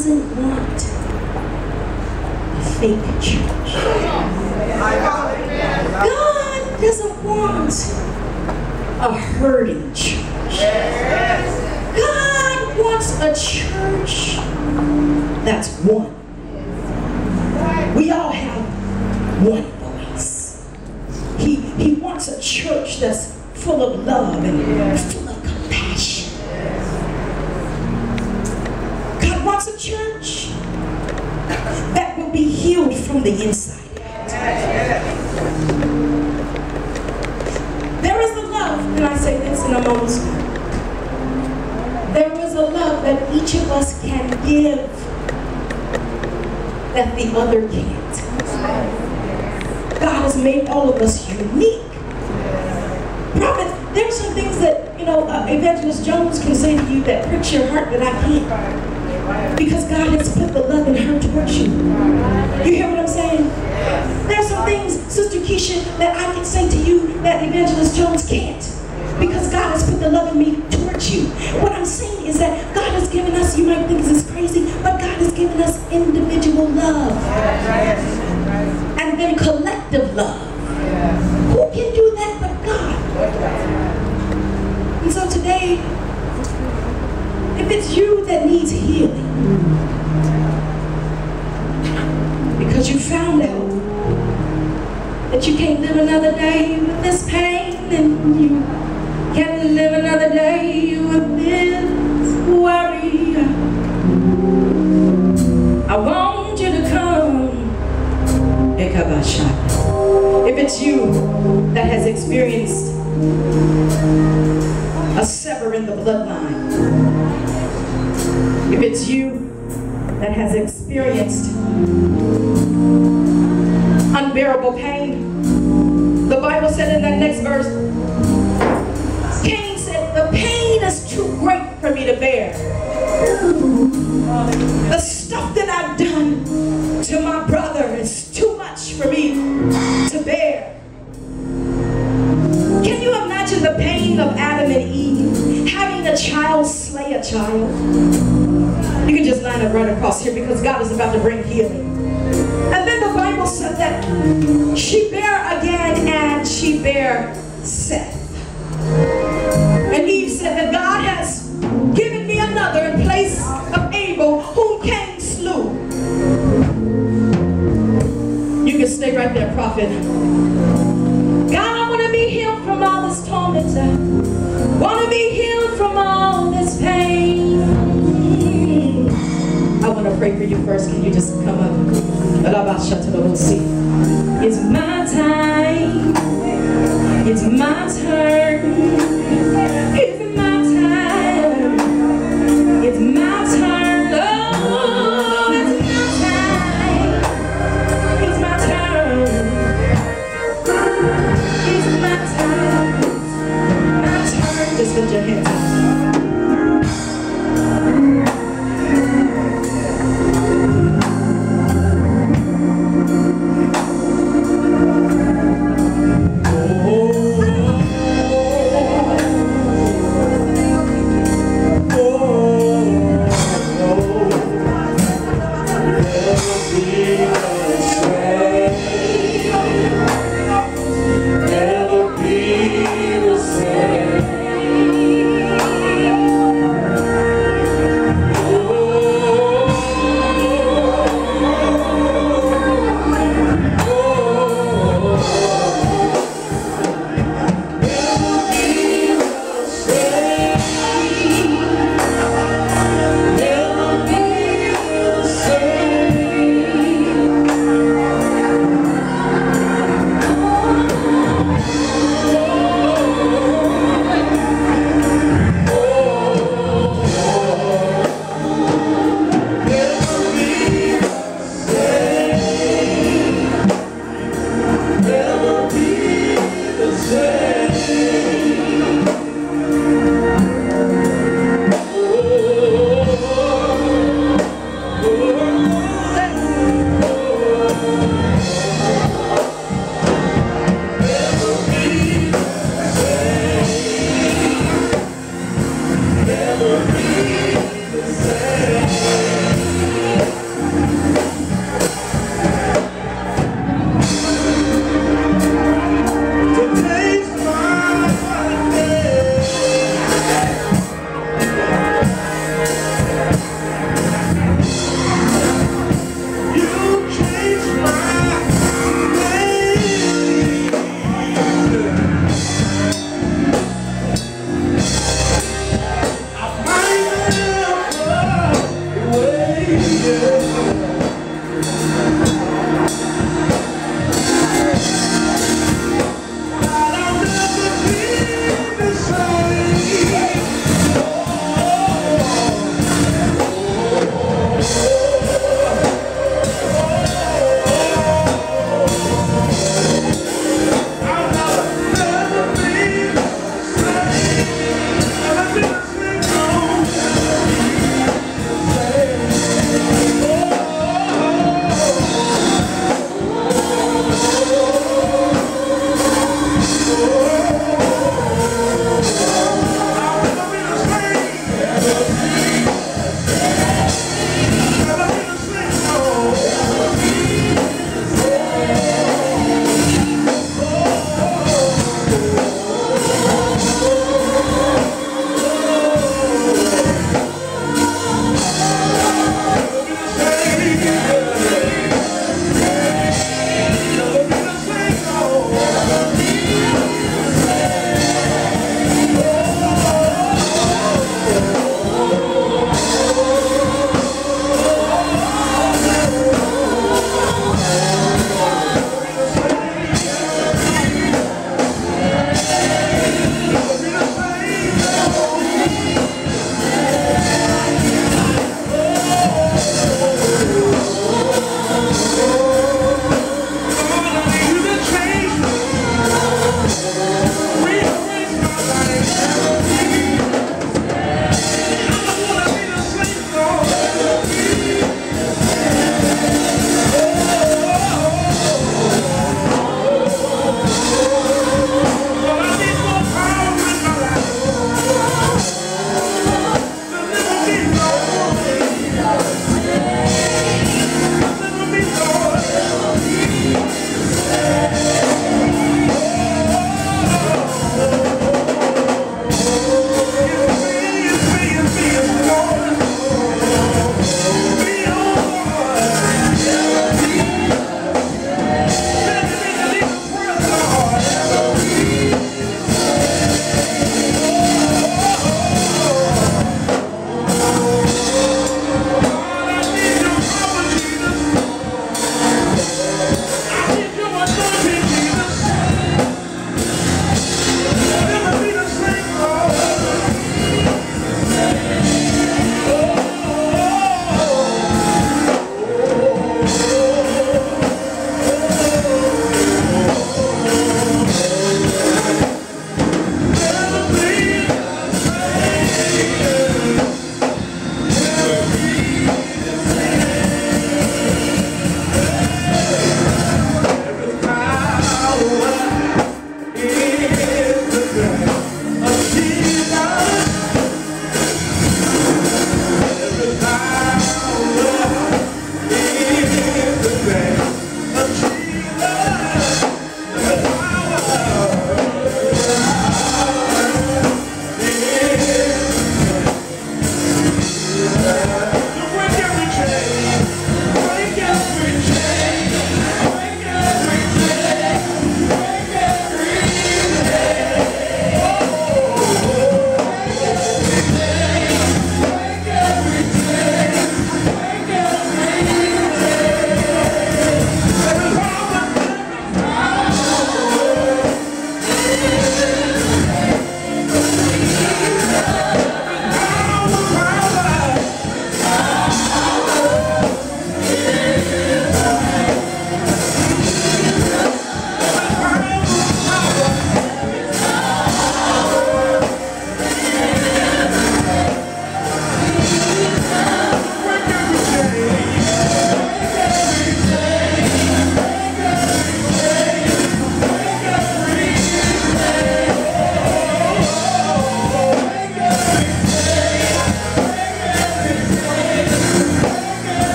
doesn't want a fake church. God doesn't want a hurting church. God wants a church that's one. We all have one voice. He, he wants a church that's full of love and church that will be healed from the inside. There is a love, and I say this and I'm almost There is a love that each of us can give that the other can't. God has made all of us unique. there are some things that, you know, uh, Evangelist Jones can say to you that pricks your heart that I can't. Because God has put the love in her towards you. You hear what I'm saying? There's some things, Sister Keisha, that I can say to you that Evangelist Jones can't. Because God has put the love in me towards you. What I'm saying is that God has given us, you might think this is crazy, but God has given us individual love. And then collective love. Who can do that but God? And so today, if it's you that needs healing, because you found out that you can't live another day with this pain and you can't live another day with this worry. I want you to come. If it's you that has experienced a sever in the bloodline, if it's you that has experienced unbearable pain, the Bible said in that next verse, Cain said, the pain is too great for me to bear. The stuff that I've done to my brother is too much for me to bear. Can you imagine the pain of Adam and Eve having a child slay a child? Can just line up right across here because God is about to bring healing. And then the Bible said that she bare again and she bare Seth. And Eve said that God has given me another in place of Abel whom Cain slew. You can stay right there, prophet. God, I want to be healed from all this torment. Want to be healed I want to pray for you first. Can you just come up? It's my time. It's my turn. It's my time. It's my turn. Oh, it's my time. It's my turn. It's my time. My turn. Just lift your hands up.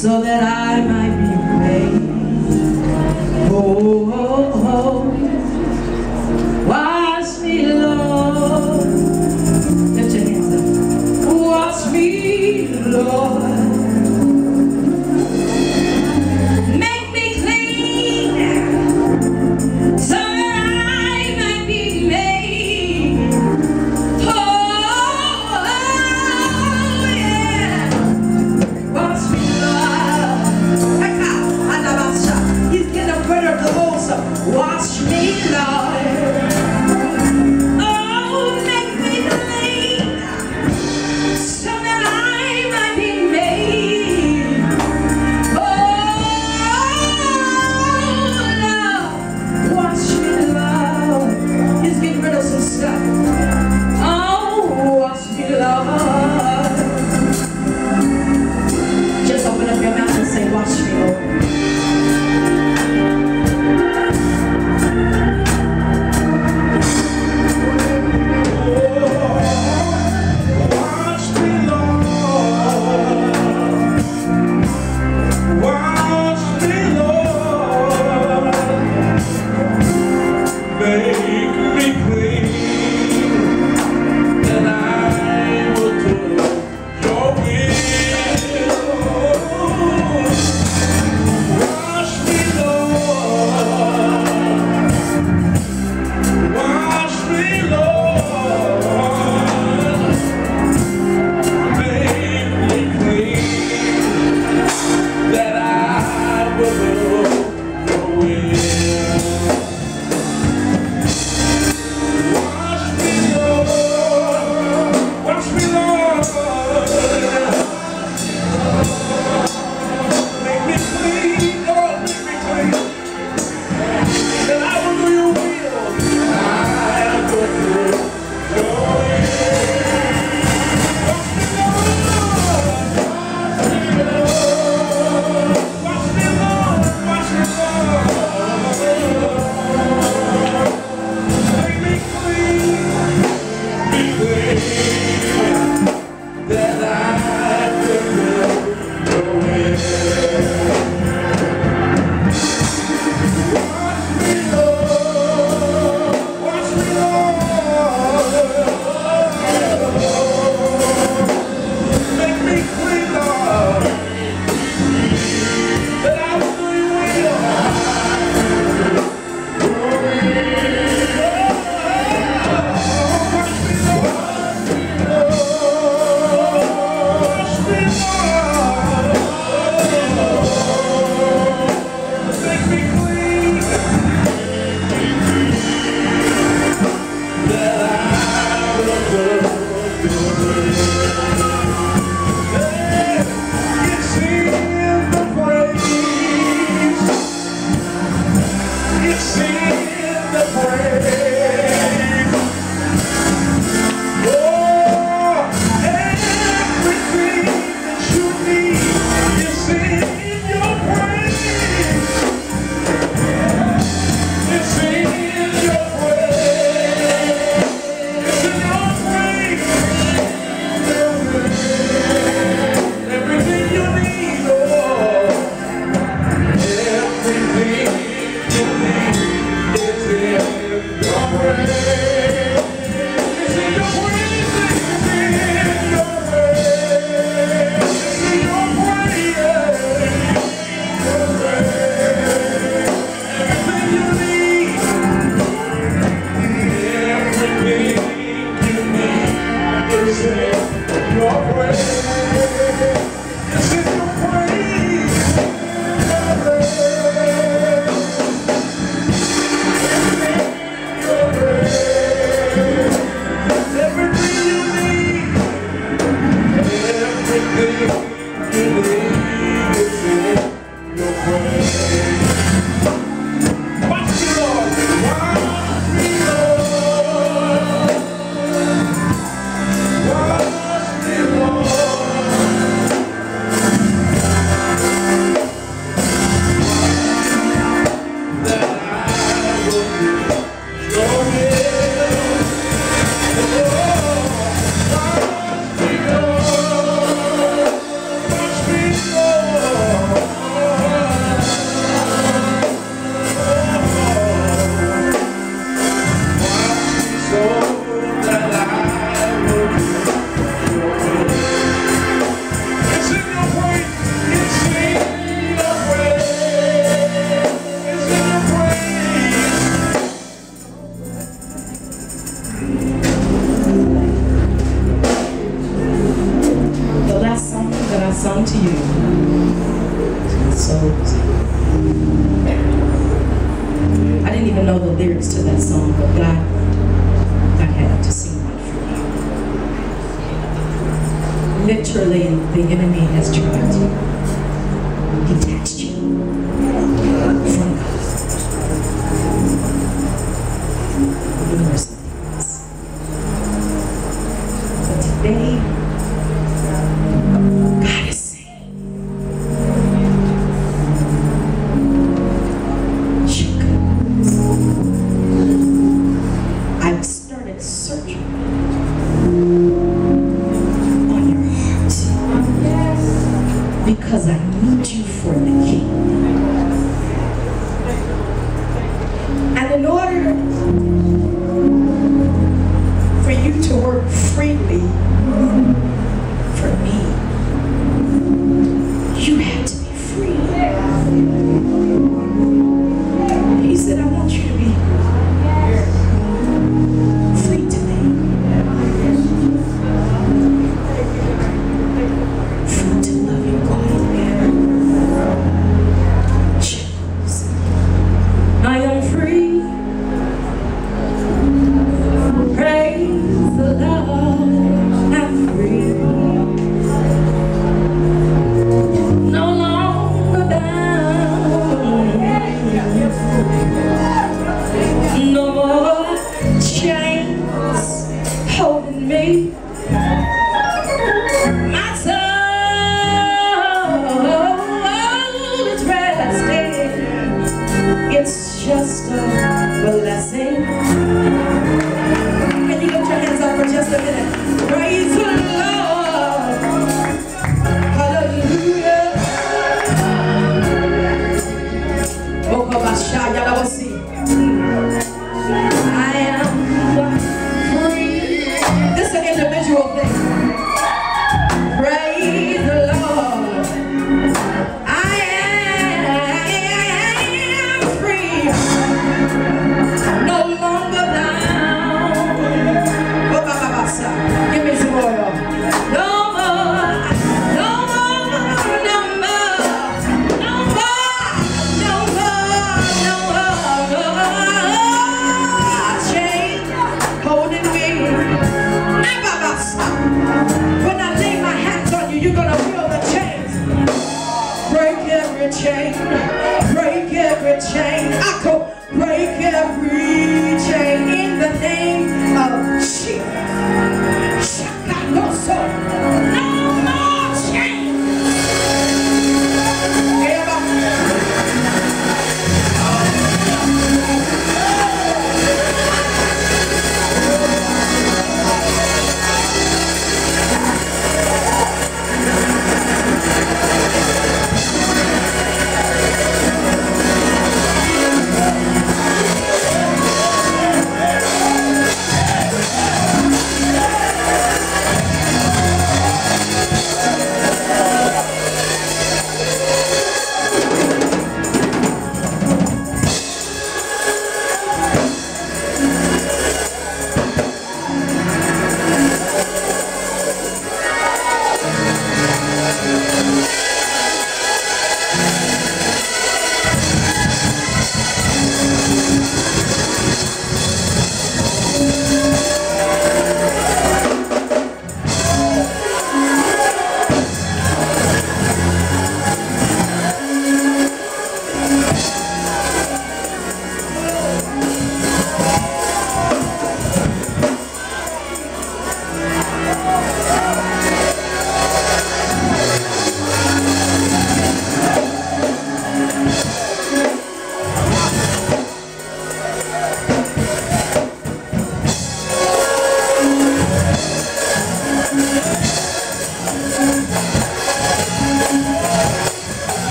So that I might be made. Oh,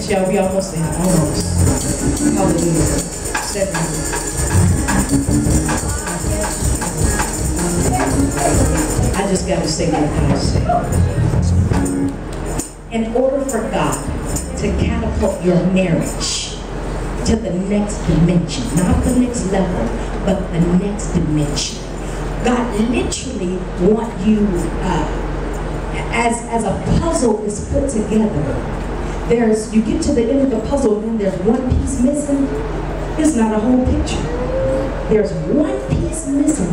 minutes, y'all. We almost there. Almost. Hallelujah. Step I just got to say what God said. In order for God to catapult your marriage to the next dimension, not the next level, but the next dimension, God literally want you, uh, as, as a puzzle is put together, there's, you get to the end of the puzzle and then there's one piece missing. It's not a whole picture. There's one piece missing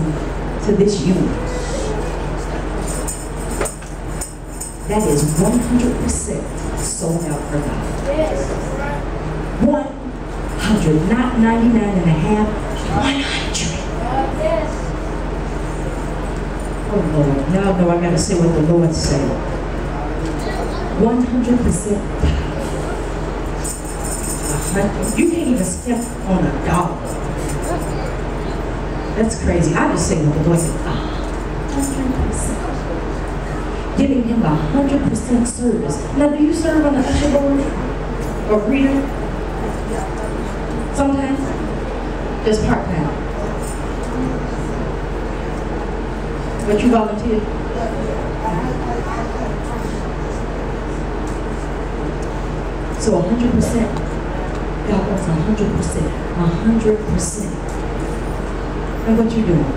to this universe. That is 100% sold out for God. 100, not 99 and a half, 100. Oh Lord, y'all know I gotta say what the Lord said. 100% but you can't even step on a dog. That's crazy. I just say with the Lord, oh, 100%. Giving him a 100% service. Now, do you serve on the usher board or reader? Sometimes? Just part-time. But you volunteer? So 100% help us 100%, 100%. And what you doing?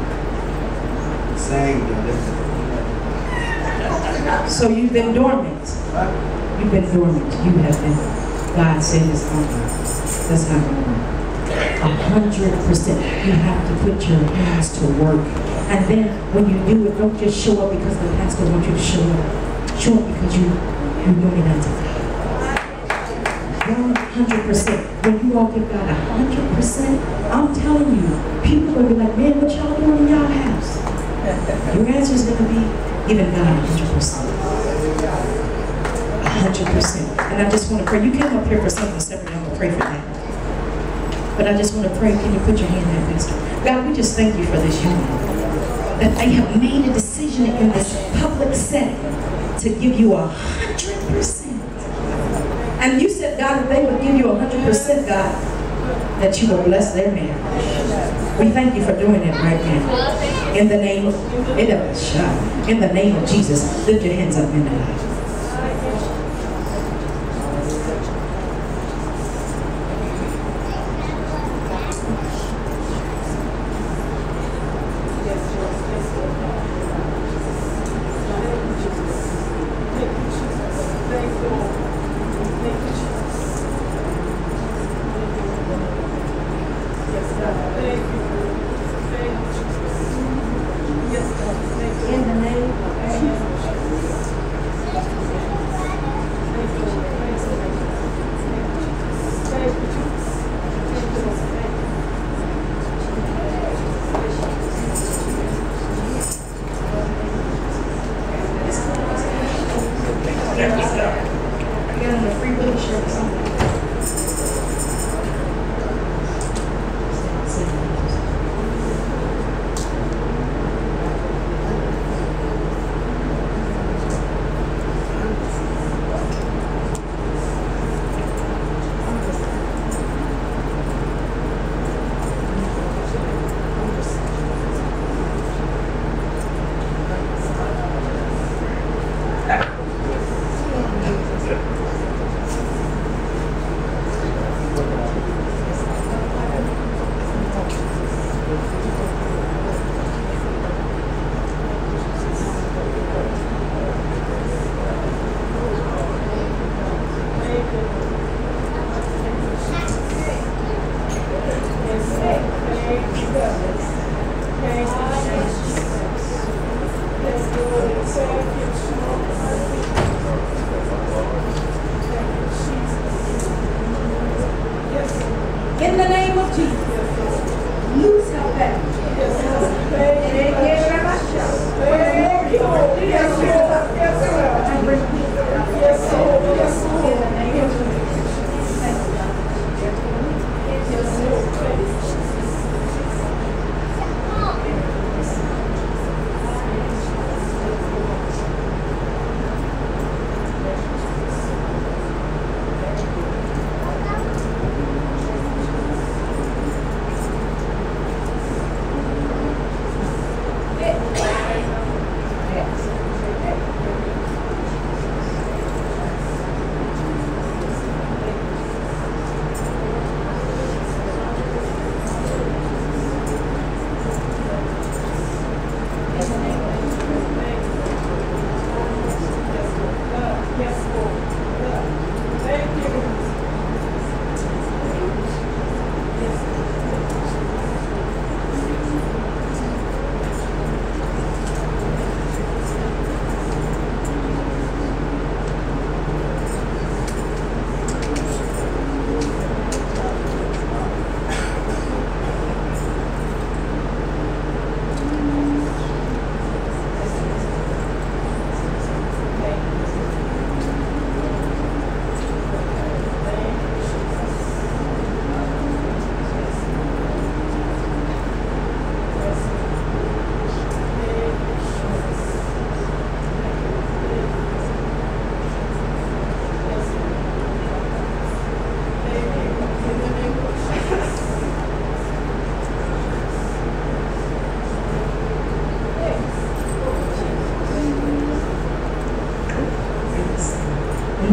Saying so you've been dormant. What? You've been dormant. You have been. God said this morning. That's not going on. 100%. You have to put your hands to work. And then when you do it, don't just show up because the pastor wants you to show up. Show up because you, you know you're not God. One hundred percent. When you all give God a hundred percent, I'm telling you, people will be like, man, what y'all doing in y'all house? Your answer is going to be giving God a hundred percent. A hundred percent. And I just want to pray. You came up here for something separate. I'm going to pray for that. But I just want to pray. Can you put your hand there, Pastor? God, we just thank you for this union. That they have made a decision in this public setting to give you a hundred percent. And you said, God, that they would give you a hundred percent, God, that you will bless their marriage. We thank you for doing it right now. In the name of in the name of Jesus, lift your hands up in the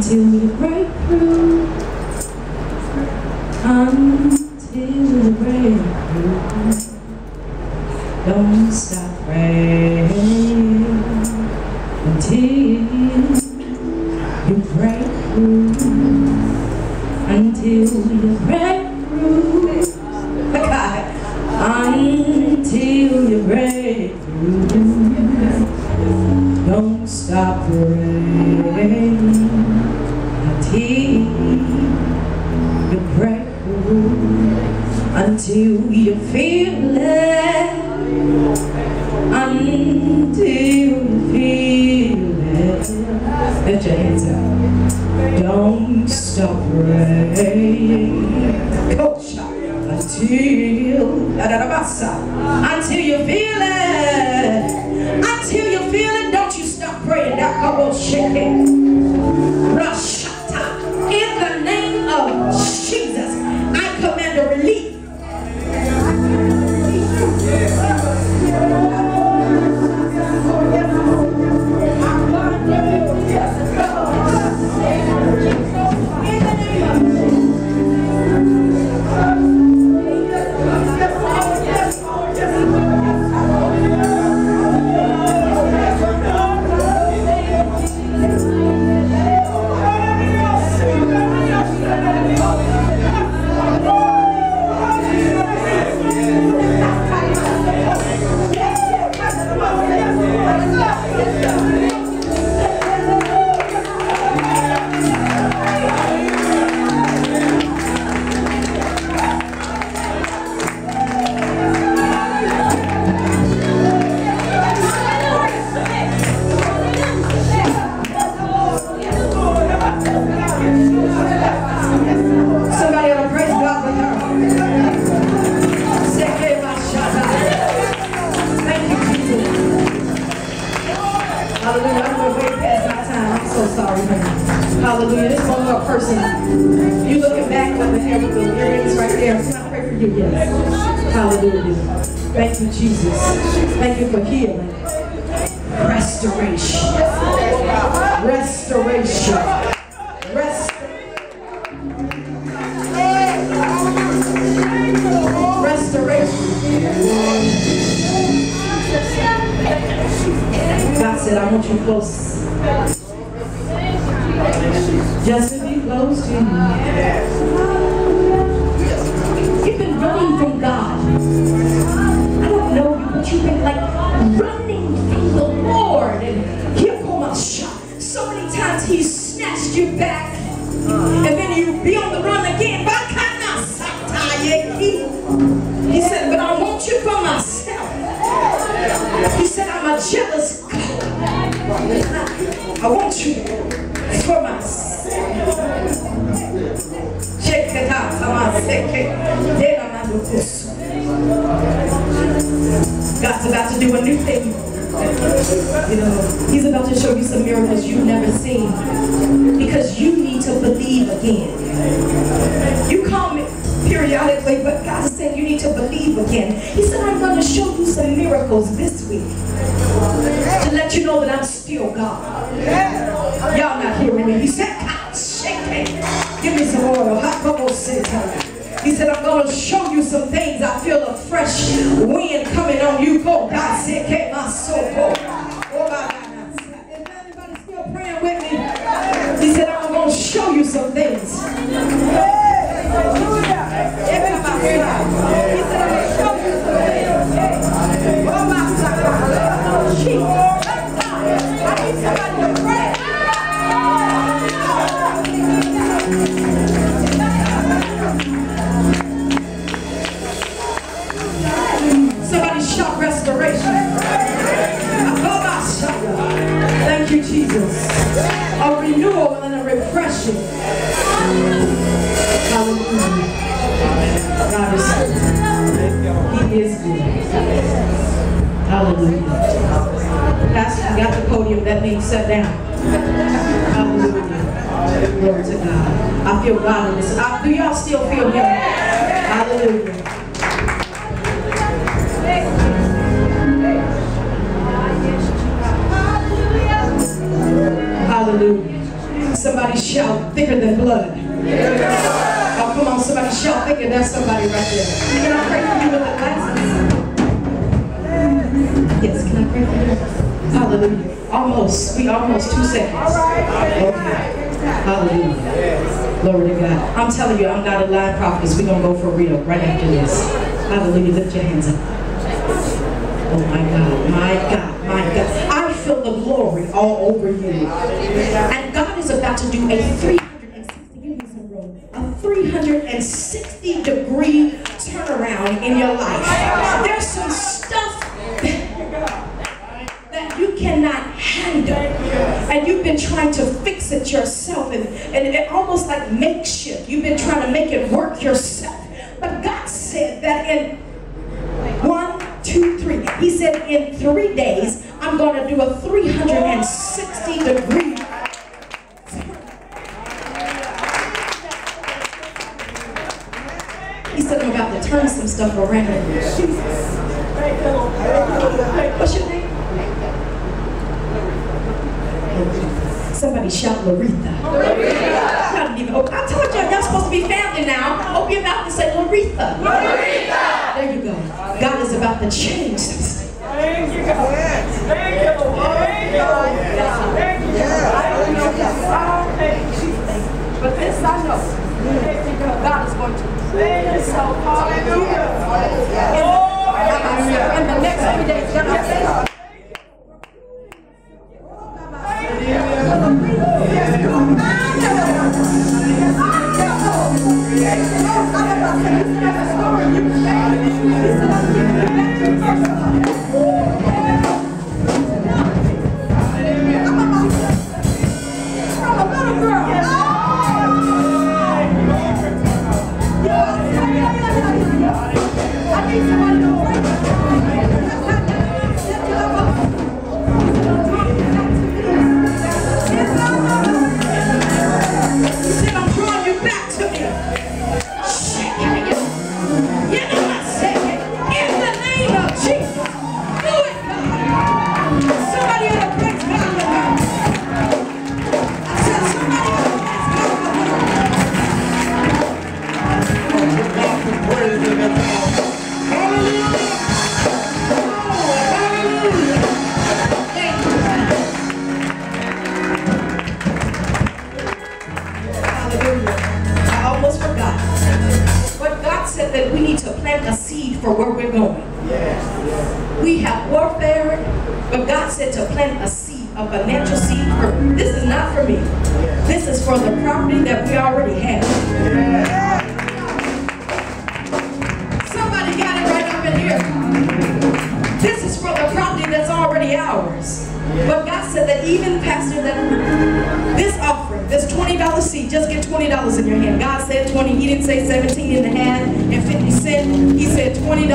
until Until, you feel it. Until you feel it, don't you stop praying. Now come on, Hallelujah. Thank you, Jesus. Thank you for healing. Restoration. Restoration. Restoration. restoration. God said, I want you close. Just to be close to you. You've been like running from the Lord. And a shot. So many times He snatched you back. And then you be on the run again. He said, but I want you for myself. He said, I'm a jealous God. I want you for myself. God's about to do a new thing. You know, He's about to show you some miracles you've never seen. Because you need to believe again. You call me periodically, but God said you need to believe again. He said, I'm going to show you some miracles this week. To let you know that I'm still God. Y'all not hearing me. He said, God, shake it. Give me some oil. Hot bubble center. He said, I'm going to show you some things. I feel a fresh wind coming on you. Go, God, sick my soul. Go. Oh, my God. Is anybody still praying with me? He said, I'm going to show you some things. Somebody prophetess. We're going to go for real right after this. Hallelujah. Lift your hands up. Oh my God, my God, my God. I feel the glory all over you. And God is about to do a 360, give me some room, a 360 degree turnaround in your life. There's some stuff that you cannot handle. And you've been trying to fix it yourself and, and it almost like makeshift. You've been trying to make it work yourself. But God said that in one, two, three. He said in three days, I'm going to do a 360 degree. He said I'm about to turn some stuff around. What's your name? Somebody shout Laretha. Laretha. I even. Oh, I told y'all, y'all supposed to be family now. Oh, Open your mouth and say Laretha. Laretha. There you go. God is about to change. Thank you, God. Thank you, Lord. Thank you, Lord. Thank you, God. Thank you, Jesus. But this I know. God is going to hallelujah. Oh, in the next three days, God, He that we already have. Somebody got it right up in here. This is for the property that's already ours. But God said that even, Pastor, that this offering, this $20 seed, just get $20 in your hand. God said 20. He didn't say 17 and a half and 50 cents. He said $20.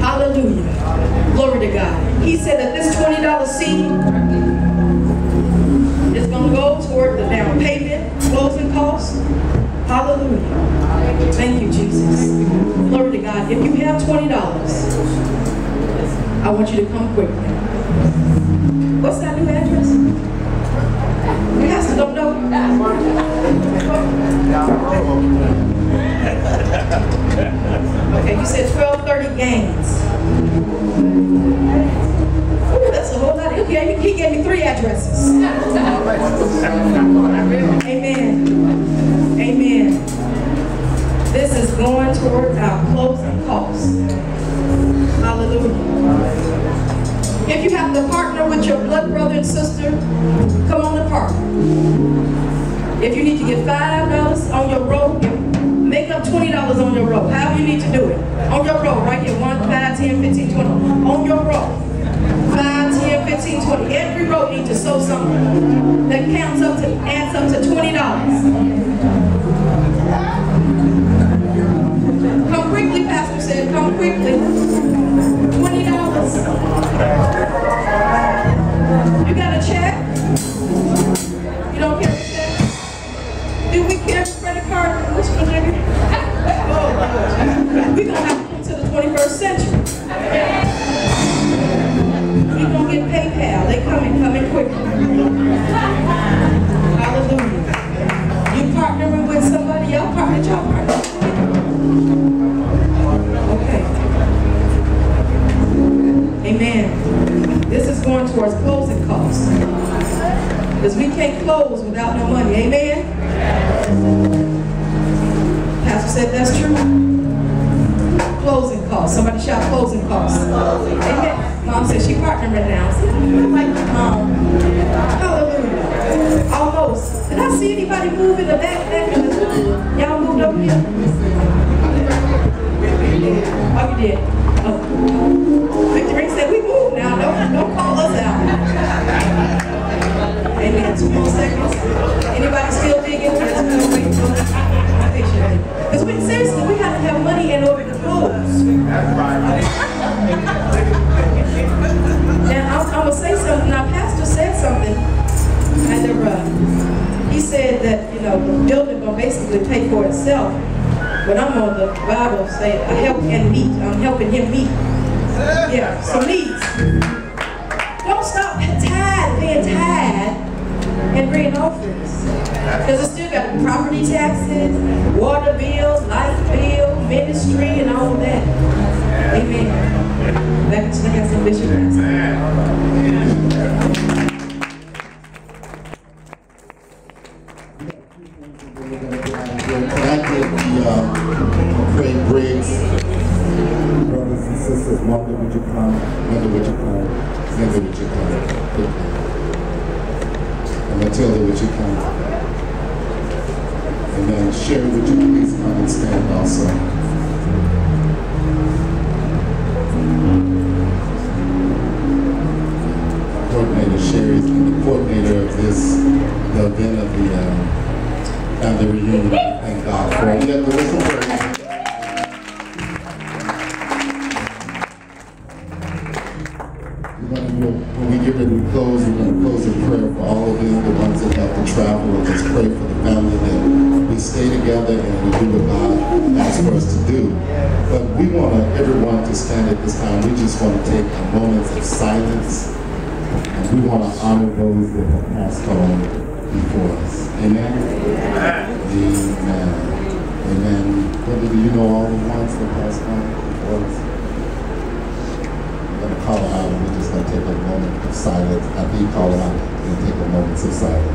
Hallelujah. Glory to God. He said that this $20 seed going to go toward the down payment, closing costs. Hallelujah. Thank you, Jesus. Glory to God. If you have $20, I want you to come quickly. What's that new address? Pastor don't know. Okay, you said 1230 gains. Whole lot. He gave, he gave me three addresses. Amen. Amen. This is going towards our closing costs. Hallelujah. If you have to partner with your blood brother and sister, come on and partner. If you need to get $5 on your roll, make up $20 on your roll. However you need to do it. On your roll, right here. 1, 5, 10, 15, 20. On your roll. 5, 10, 15, 20. Every row needs to sow something that counts up to, adds up to $20. Come quickly, Pastor said. Come quickly. $20. You got a check? You don't check? Do we carry credit card? Which one We're going to have to come to the 21st century. PayPal. They coming, coming quick. Hallelujah. You partnering with somebody, y'all partner, y'all partner. Okay. Amen. This is going towards closing costs. Because we can't close without no money. Amen? Pastor said that's true. Closing costs. Somebody shout closing costs. Amen. Mom said she partnering now. See, I'm like oh, mom. Hallelujah. Almost. Did I see anybody move in the back? back in the, y'all moved over here? Oh, you did. Oh. Victory said we moved now. Don't, don't call us out. Amen. Two more seconds. Anybody still digging? Let's go wait till Because we, seriously, we have to have money in order to close. Now, I'm going to say something. Now, Pastor said something. And uh, he said that, you know, the building to basically pay for itself. But I'm on the Bible saying, I help him meet. I'm helping him meet. Yeah, some needs. Don't stop tithe, paying tithe and bringing offerings. Because it's still got property taxes, water bills, light bill, ministry, and all that. Amen. Back to the hands of Bishop call out, we'll take a moment of silence.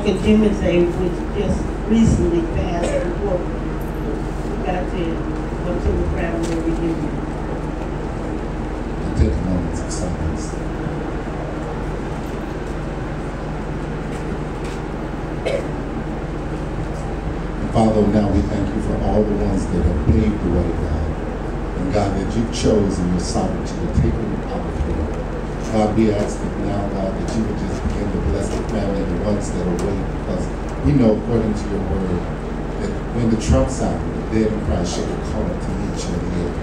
Duncan Jimenez, which just recently passed before we got to go to the family reunion. take a moment of silence. Father, now we thank you for all the ones that have paved the way, God. And God, that you've chosen your sovereignty to take them out of here. God, we ask that now, God, that you would just begin to bless the family the ones that are waiting, because we know, according to your word, that when the trump sound, the dead in Christ shall be called up to meet you in the air.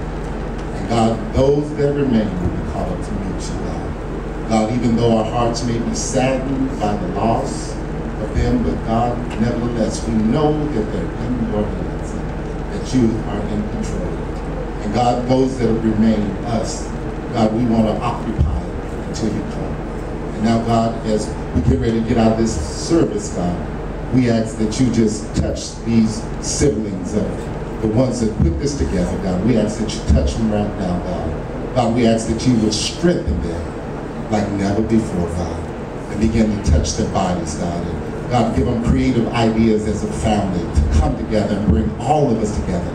And God, those that remain will be called up to meet you, God. God, even though our hearts may be saddened by the loss of them, but God, nevertheless, we know that they're in your hands, that you are in control. And God, those that remain, us, God, we want to occupy come. And now, God, as we get ready to get out of this service, God, we ask that you just touch these siblings of the ones that put this together, God. We ask that you touch them right now, God. God, we ask that you would strengthen them like never before, God. And begin to touch their bodies, God. And God, give them creative ideas as a family to come together and bring all of us together.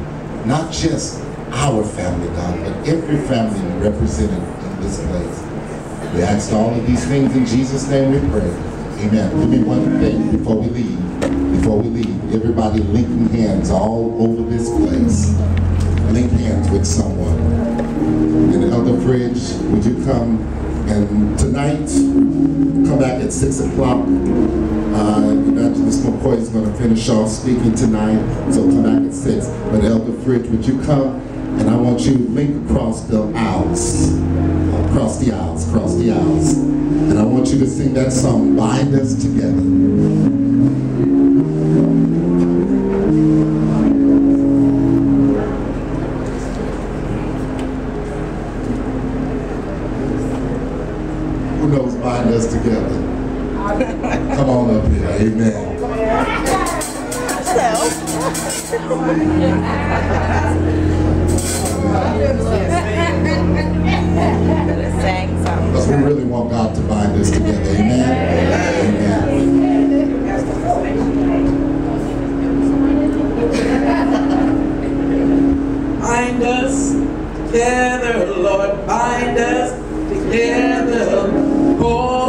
Not just our family, God, but every family represented in this place. We ask all of these things in Jesus' name we pray. Amen. Do me one thing before we leave. Before we leave, everybody linking hands all over this place. Link hands with someone. And Elder Fridge, would you come and tonight, come back at 6 o'clock. Uh, Evangelist McCoy is going to finish off speaking tonight, so come back at 6. But Elder Fridge, would you come? And I want you to link across the aisles. Across the aisles, across the aisles. And I want you to sing that song, Bind Us Together. Who knows bind us together? Come on up here, amen. Sang something. Because we really want God to bind us together, amen? Amen. Bind us together, Lord, bind us together. Cords